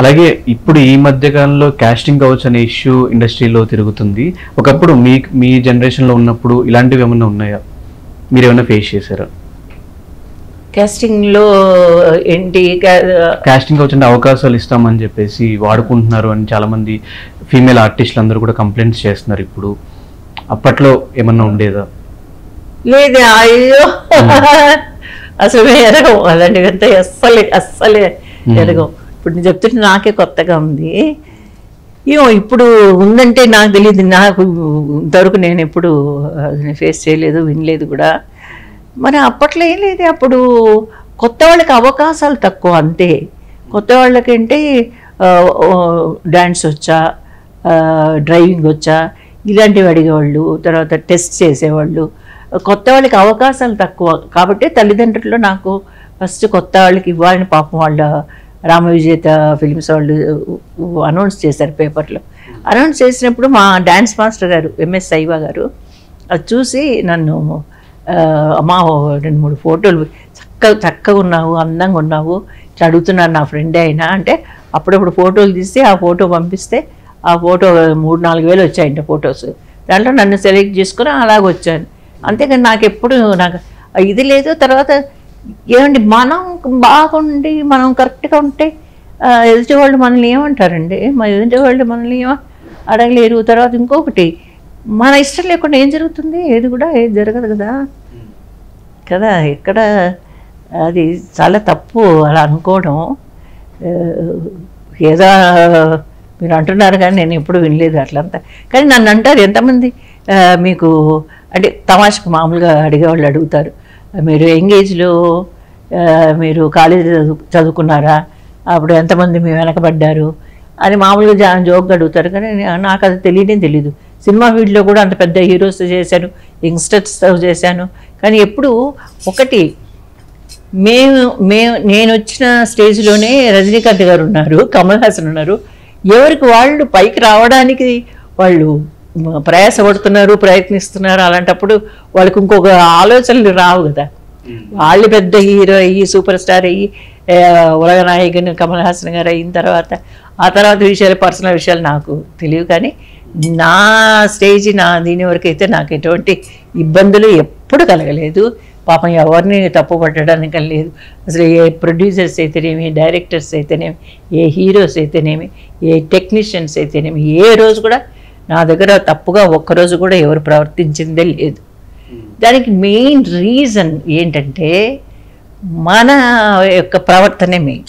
అలాగే ఇప్పుడు ఈ మధ్య కాలంలో కాస్టింగ్ కౌచ్ అనే ఇష్యూ ఇండస్ట్రీలో తిరుగుతుంది. ఒకప్పుడు మీ మీ జనరేషన్లో ఉన్నప్పుడు ఇలాంటివి ఏమైనా ఉన్నాయా? మీరు ఏమైనా ఫేస్ చేశారా? కాస్టింగ్లో ఏంటి కా- కాస్టింగ్ కౌచ్ అంటే అవకాశాలు ఇస్తామని చెప్పేసి వాడుకుంటున్నారు అని చాలా మంది ఫీమేల్ ఆర్టిస్టులు అందరూ కూడా కంప్లైంట్స్ చేస్తున్నారు ఇప్పుడు. అప్పట్లో ఏమన్నా ఉండేదా? లేదు అయ్యో! అసలు మేము ఎరగం అలాంటివంతా అస్సలే అస్సలే Hmm. ఎరగం. ఇప్పుడు నేను చెప్తుంటే నాకే కొత్తగా ఉంది. ఏమో ఇప్పుడు ఉందంటే నాకు తెలియదు నాకు ఇంతవరకు నేను ఎప్పుడు ఫేస్ చేయలేదు వినలేదు కూడా. మరి అప్పట్లో ఏం లేదు అప్పుడు కొత్త వాళ్ళకి అవకాశాలు తక్కువ అంతే. కొత్త వాళ్ళకంటే డ్యాన్స్ వచ్చా డ్రైవింగ్ వచ్చా ఇలాంటివి అడిగేవాళ్ళు తర్వాత టెస్ట్ చేసేవాళ్ళు. కొత్త వాళ్ళకి అవకాశాలు తక్కువ. కాబట్టి తల్లిదండ్రులు నాకు ఫస్ట్ కొత్త వాళ్ళకి ఇవ్వాలని పాపం వాళ్ళ రామ విజేత ఫిలిమ్స్ వాళ్ళు అనౌన్స్ చేశారు పేపర్లో. అనౌన్స్ చేసినప్పుడు మా డ్యాన్స్ మాస్టర్ గారు ఎంఎస్ సైవా గారు అది చూసి నన్ను అమ్మా రెండు మూడు ఫోటోలు చక్కగా చక్కగా ఉన్నావు అందంగా ఉన్నావు ఇట్లా అడుగుతున్నాను నా ఫ్రెండే అయినా అంటే అప్పుడప్పుడు ఫోటోలు తీస్తే ఆ ఫోటో పంపిస్తే ఆ ఫోటో మూడు నాలుగు వేలు వచ్చాయంట ఫొటోస్. దాంట్లో నన్ను సెలెక్ట్ చేసుకుని అలాగ వచ్చాను. అంతేకాని నాకు ఎప్పుడు నాకు ఇది లేదు తర్వాత ఏమండి మనం బాగుండి మనం కరెక్ట్గా ఉంటే ఆ, ఎదుటి వాళ్ళు మనల్ని ఏమంటారండి? మన ఎదుటి వాళ్ళు మనల్ని ఏమ అడగలేరు. తర్వాత ఇంకొకటి మన ఇష్టం లేకుండా ఏం జరుగుతుంది? ఏది కూడా ఏది జరగదు కదా? కదా? ఇక్కడ అది చాలా తప్పు అలా అనుకోవడం. ఏదో మీరు అంటున్నారు కానీ నేను ఎప్పుడు వినలేదు అట్లంతా. కానీ నన్ను అంటారు ఎంతమంది మీకు అంటే తమాషకు మామూలుగా అడిగేవాళ్ళు అడుగుతారు. మీరు ఎంగేజ్లో మీరు కాలేజీ చదువు చదువుకున్నారా? అప్పుడు ఎంతమంది మేము వెనకబడ్డారు? అని మామూలుగా జా జోక్గా అడుగుతారు. కానీ నాకు అది తెలియనే తెలీదు. సినిమా ఫీల్డ్లో కూడా అంత పెద్ద హీరోస్ చేశాను యంగ్స్టర్స్ చేశాను. కానీ ఎప్పుడు ఒకటి మేము మేము నేను వచ్చిన స్టేజ్లోనే రజనీకాంత్ గారు ఉన్నారు కమల్ హాసన్ ఉన్నారు. ఎవరికి వాళ్ళు పైకి రావడానికి వాళ్ళు ప్రయాసపడుతున్నారు ప్రయత్నిస్తున్నారు అలాంటప్పుడు వాళ్ళకి ఇంకొక ఆలోచనలు రావు కదా. వాళ్ళు పెద్ద హీరో అయ్యి సూపర్ స్టార్ అయ్యి ఆ, ఉలగ నాయకుని కమల్ హాసన్ గారు అయిన తర్వాత ఆ తర్వాత విషయాలు పర్సనల్ విషయాలు నాకు తెలియవు కానీ నా స్టేజ్ నా దీని వరకు అయితే నాకు ఎటువంటి ఇబ్బందులు ఎప్పుడు కలగలేదు. పాపం ఎవరిని తప్పు పట్టడానికి లేదు. అసలు ఏ ప్రొడ్యూసర్స్ అయితేనేమి డైరెక్టర్స్ అయితేనేమి ఏ హీరోస్ అయితేనేమి ఏ టెక్నీషియన్స్ అయితేనేమి ఏ రోజు కూడా నా దగ్గర తప్పుగా ఒక్కరోజు కూడా ఎవరు ప్రవర్తించిందే లేదు. దానికి మెయిన్ రీజన్ ఏంటంటే మన యొక్క ప్రవర్తనే మెయిన్.